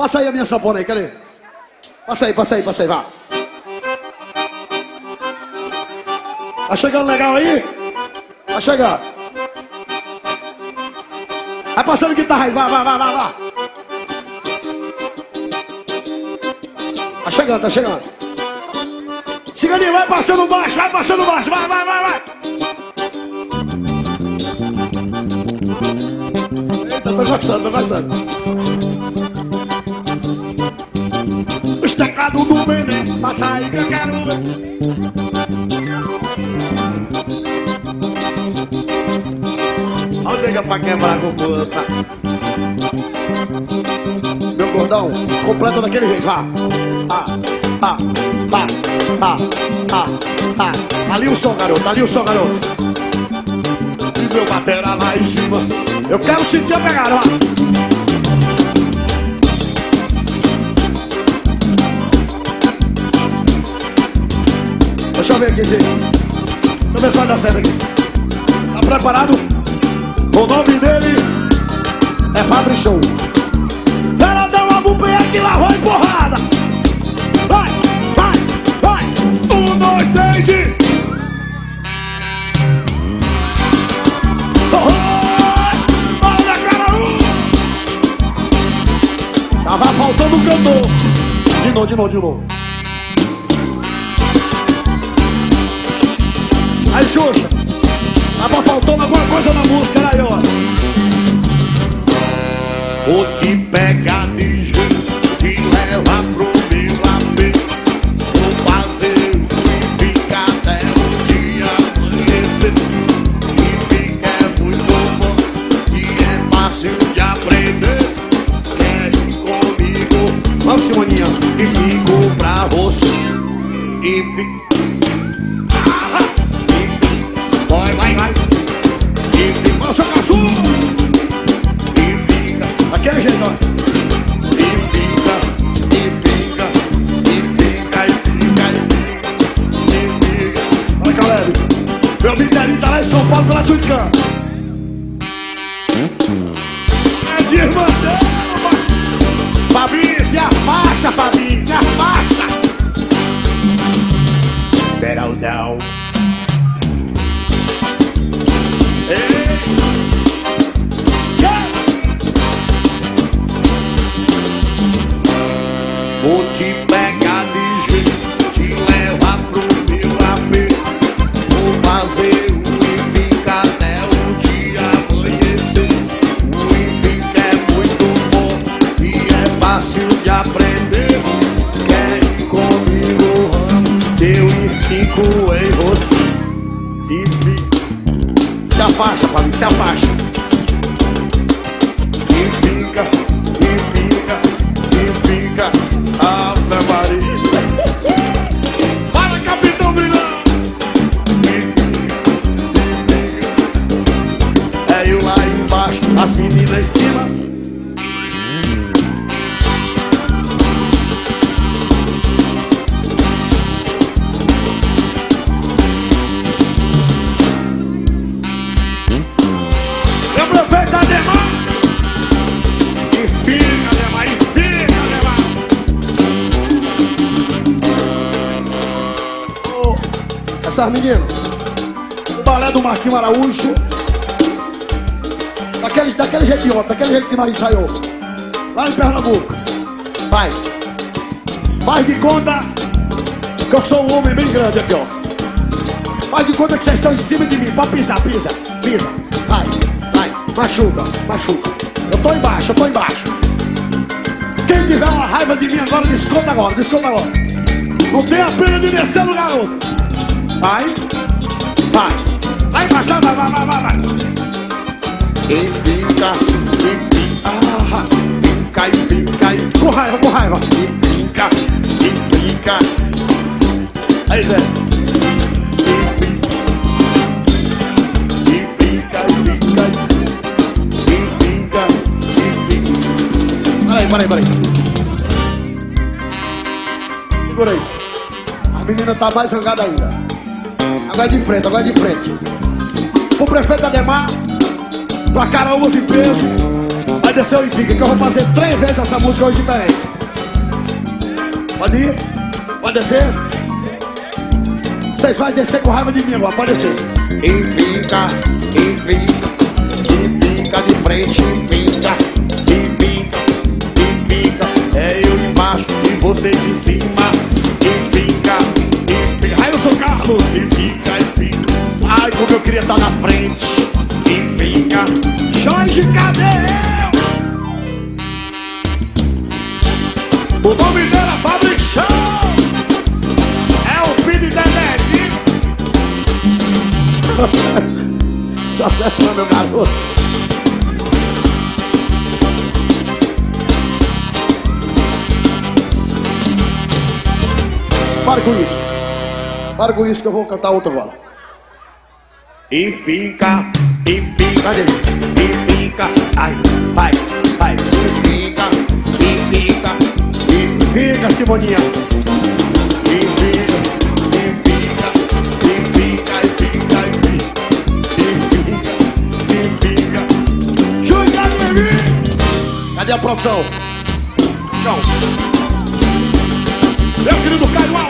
Passa aí a minha sanfona aí, cadê? Passa aí, passa aí, passa aí, vá. Tá chegando legal aí? Tá chegando. Vai passando guitarra aí, vai, vai, vai, vai, vai. Tá chegando, tá chegando. Ciganinho, vai passando baixo, vai passando baixo, vai, vai, vai, vai. Eita, tô gostando, tô gostando. Teclados do Benê, passa aí que eu quero ver. Olha nega pra quebrar com força. Meu gordão, completa daquele jeito, vá. Ah, ah, ah, ah, ah, ah. Ali o som, garoto, ali o som, garoto. E meu batera lá em cima. Eu quero sentir a pegada, vá. Deixa eu ver aqui, gente. Deixa eu ver dar certo aqui. Tá preparado? O nome dele é Fabri Show. Ela dá uma bupinha que lá vai porrada. Vai, vai, vai. Um, dois, três e. Oh, olha, cara, um. Tava faltando um cantor. De novo, de novo, de novo. Xuxa. Tava faltando alguma coisa na música, né, aí, ó. Vou te pegar de jeito te levar pro meu AP. Vou fazer e ficar até o dia amanhecer. E fica é muito bom e é fácil de aprender. Quer comigo Vamos, Simoninha. e fico pra você. E fica. Tuicã. É de irmã Fabinho, se afasta, Fabinho, se afasta. Beraldão. Vou Meninas. O balé do Marquinhos Araújo. Daquele, daquele jeito ontem, daquele jeito que nós ensaiou. Lá em Pernambuco. Vai. Faz de conta que eu sou um homem bem grande aqui, ó. Faz de conta que vocês estão em cima de mim. Pode pisar, pisa, pisa. Vai, vai. Machuca, machuca. Eu tô embaixo, eu tô embaixo. Quem tiver uma raiva de mim agora, desconta agora, desconta agora. Não tenha pena de descer no garoto. Vai, vai. Vai embaixo, vai, vai, vai, vai, vai. E fica, e fica, ah, fica, e fica, e Com raiva, com raiva. fica, e fica. Aí, Zé. E fica, e fica, e fica, e fica. Peraí, peraí, peraí. Segura aí. A menina tá mais zangada ainda. Agora de frente, agora de frente. O prefeito Ademar, pra Caraúbas em peso, vai descer o Infica, que eu vou fazer três vezes essa música. hoje diferente. Pode ir? Pode descer? Vocês vão descer com raiva de mim agora, pode descer. E fica, e fica, e fica de frente, fica, e fica, e fica. É eu embaixo e vocês em cima. Fica, e fica. Ai, como eu queria estar na frente. E fica. Jorge, cadê eu? O nome dela é Fabric Show. É o filho de Dedé. Só acertando, meu garoto. Para com isso. Para com isso que eu vou cantar outra agora. E fica, e fica, Cadê? e fica, ai, vai, vai, e fica, e fica, e Fica, Simoninha. e fica, e fica, e fica, e fica, e fica, e fica. Juliano Levi. Cadê a produção? Tchau. Meu querido Caio Alves.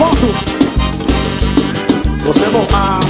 Foto. Você não. Ah,